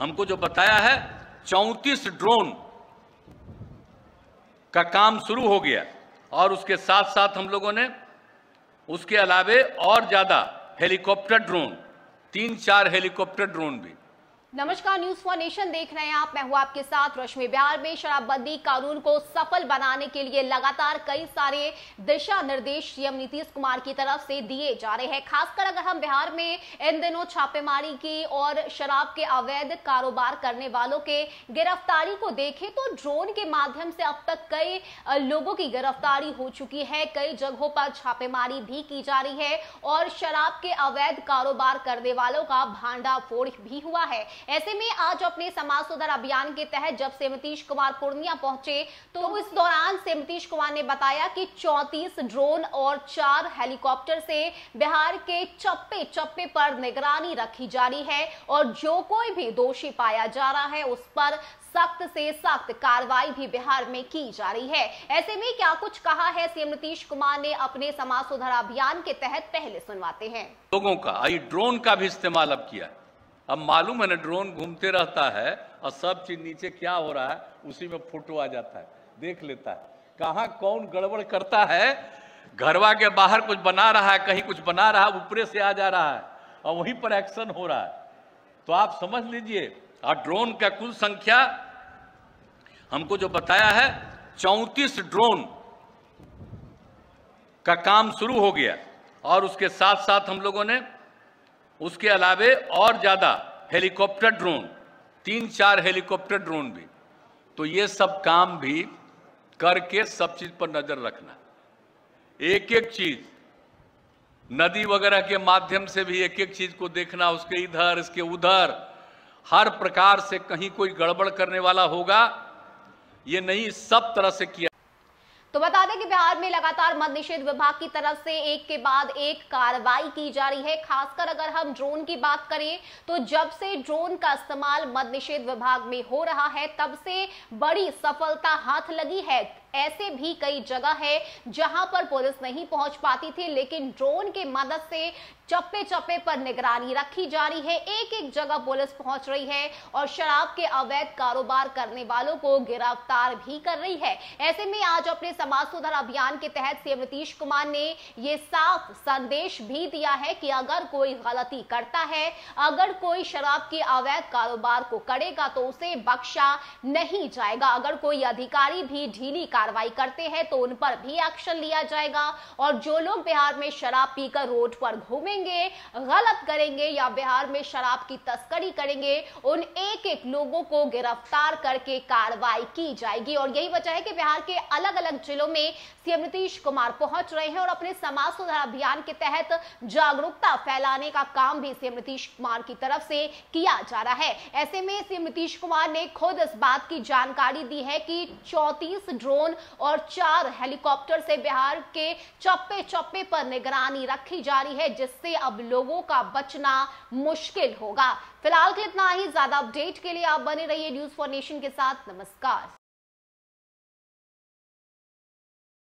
हमको जो बताया है, चौंतीस ड्रोन का काम शुरू हो गया। और उसके साथ साथ हम लोगों ने उसके अलावे और ज़्यादा हेलीकॉप्टर ड्रोन तीन चार हेलीकॉप्टर ड्रोन भी नमस्कार न्यूज़ फॉर नेशन देख रहे हैं आप। मैं हूँ आपके साथ रश्मि बिहार में शराबबंदी कानून को सफल बनाने के लिए लगातार कई सारे दिशा निर्देश सीएम नीतीश कुमार की तरफ़ से दिए जा रहे हैं। खासकर अगर हम बिहार में इन दिनों छापेमारी की और शराब के अवैध कारोबार करने वालों के गिरफ्तारी को देखें तो ड्रोन के माध्यम से अब तक कई लोगों की गिरफ्तारी हो चुकी है। कई जगहों पर छापेमारी भी की जा रही है और शराब के अवैध कारोबार करने वालों का भांडाफोड़ भी हुआ है। ऐसे में आज अपने समाज सुधार अभियान के तहत जब से नीतीश कुमार पूर्णिया पहुँचे तो इस दौरान से नीतीश कुमार ने बताया कि 34 ड्रोन और चार हेलीकॉप्टर से बिहार के चप्पे चप्पे पर निगरानी रखी जा रही है और जो कोई भी दोषी पाया जा रहा है उस पर सख्त से सख्त कार्रवाई भी बिहार में की जा रही है। ऐसे में क्या कुछ कहा है? सीएम नीतीश कुमार ने अपने समाज सुधार अभियान के तहत पहले सुनवाते हैं। लोगों का ड्रोन का भी इस्तेमाल अब किया है। अब मालूम है ना, ड्रोन घूमते रहता है और सब चीज़ नीचे क्या हो रहा है, उसी में फ़ोटो आ जाता है, देख लेता है। कहा कौन गड़बड़ करता है? घरवा के बाहर कुछ बना रहा है, कहीं कुछ बना रहा है, ऊपरे से आ जा रहा है और वहीं पर एक्शन हो रहा है। तो आप समझ लीजिए, और ड्रोन का कुल संख्या, हमको जो बताया है, चौतीस ड्रोन का काम शुरू हो गया। और उसके साथ साथ हम लोगों ने उसके अलावे और ज़्यादा हेलीकॉप्टर ड्रोन, तीन चार हेलीकॉप्टर ड्रोन भी। तो ये सब काम भी करके सब चीज़ पर नज़र रखना। एक एक चीज़, नदी वगैरह के माध्यम से भी एक एक चीज़ को देखना, उसके इधर, इसके उधर, हर प्रकार से कहीं कोई गड़बड़ करने वाला होगा, ये नहीं सब तरह से किया तो बता दें कि बिहार में लगातार मद निषेध विभाग की तरफ़ से एक के बाद एक कार्रवाई की जा रही है। खासकर अगर हम ड्रोन की बात करें तो जब से ड्रोन का इस्तेमाल मद निषेध विभाग में हो रहा है, तब से बड़ी सफलता हाथ लगी है। ऐसे भी कई जगह है जहाँ पर पुलिस नहीं पहुँच पाती थी, लेकिन ड्रोन के मदद से चप्पे चप्पे पर निगरानी रखी जा रही है। एक एक जगह पुलिस पहुँच रही है और शराब के अवैध कारोबार करने वालों को गिरफ़्तार भी कर रही है। ऐसे में आज अपने समाज सुधार अभियान के तहत सीएम नीतीश कुमार ने ये साफ़ संदेश भी दिया है कि अगर कोई गलती करता है, अगर कोई शराब के अवैध कारोबार को करेगा तो उसे बख्शा नहीं जाएगा। अगर कोई अधिकारी भी ढीली कार्रवाई करते हैं तो उन पर भी एक्शन लिया जाएगा। और जो लोग बिहार में शराब पीकर रोड पर घूमेंगे, गलत करेंगे या बिहार में शराब की तस्करी करेंगे, उन एक एक लोगों को गिरफ़्तार करके कार्रवाई की जाएगी। और यही वजह है कि बिहार के अलग अलग जिलों में सीएम नीतीश कुमार पहुँच रहे हैं और अपने समाज सुधार अभियान के तहत जागरूकता फैलाने का काम भी सीएम नीतीश कुमार की तरफ़ से किया जा रहा है। ऐसे में सीएम नीतीश कुमार ने खुद इस बात की जानकारी दी है कि चौतीस और चार हेलीकॉप्टर से बिहार के चप्पे चप्पे पर निगरानी रखी जा रही है, जिससे अब लोगों का बचना मुश्किल होगा। फ़िलहाल के इतना ही। ज़्यादा अपडेट के लिए आप बने रहिए न्यूज़ फॉर नेशन के साथ। नमस्कार।